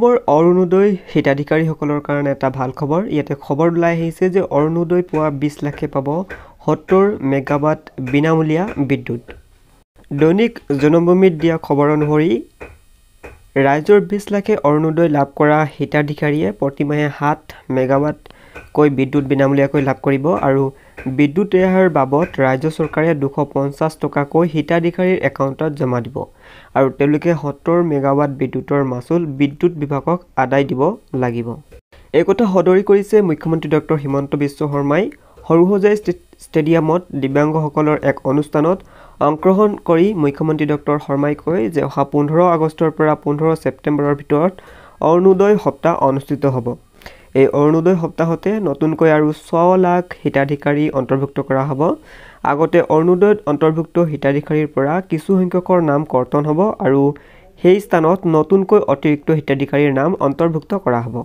মোৰ অৰুণোদয় হিতাধিকাৰীসকলৰ কাৰণে এটা ভাল খবৰ। ইয়াতে খবৰ ওলাই আহিছে যে অৰুণোদয় পোৱা বিছ লাখে পাব সত্তৰ মেগাৱাট বিনামূলীয়া বিদ্যুৎ। দৈনিক জনমভূমিত দিয়া খবৰ অনুসৰি ৰাইজৰ বিছ লাখে অৰুণোদয় লাভ কৰা হিতাধিকাৰীয়ে প্ৰতিমাহে সাত মেগাৱাটকৈ বিদ্যুৎ বিনামূলীয়াকৈ লাভ কৰিব আৰু বিদ্যুৎ ৰেহাইৰ বাবদ ৰাজ্য চৰকাৰে দুশ পঞ্চাছ টকাকৈ হিতাধিকাৰীৰ একাউণ্টত জমা দিব আৰু তেওঁলোকে সত্তৰ মেগাৱাট বিদ্যুৎৰ মাচুল বিদ্যুৎ বিভাগক আদায় দিব লাগিব। এই কথা সদৰি কৰিছে মুখ্যমন্ত্ৰী ডক্টৰ হিমন্ত বিশ্ব শৰ্মাই। সৰুসজাই ষ্টেডিয়ামত দিব্যাংগসকলৰ এক অনুষ্ঠানত অংশগ্ৰহণ কৰি মুখ্যমন্ত্ৰী ডক্টৰ শৰ্মাই কয় যে অহা পোন্ধৰ আগষ্টৰ পৰা পোন্ধৰ ছেপ্টেম্বৰৰ ভিতৰত অৰুণোদয় সপ্তাহ অনুষ্ঠিত হ'ব। এই অৰুণোদয় সপ্তাহতে নতুনকৈ আৰু ছয় লাখ হিতাধিকাৰী অন্তৰ্ভুক্ত কৰা হ'ব। আগতে অৰুণোদয়ত অন্তৰ্ভুক্ত হিতাধিকাৰীৰ পৰা কিছুসংখ্যকৰ নাম কৰ্তন হ'ব আৰু সেই স্থানত নতুনকৈ অতিৰিক্ত হিতাধিকাৰীৰ নাম অন্তৰ্ভুক্ত কৰা হ'ব।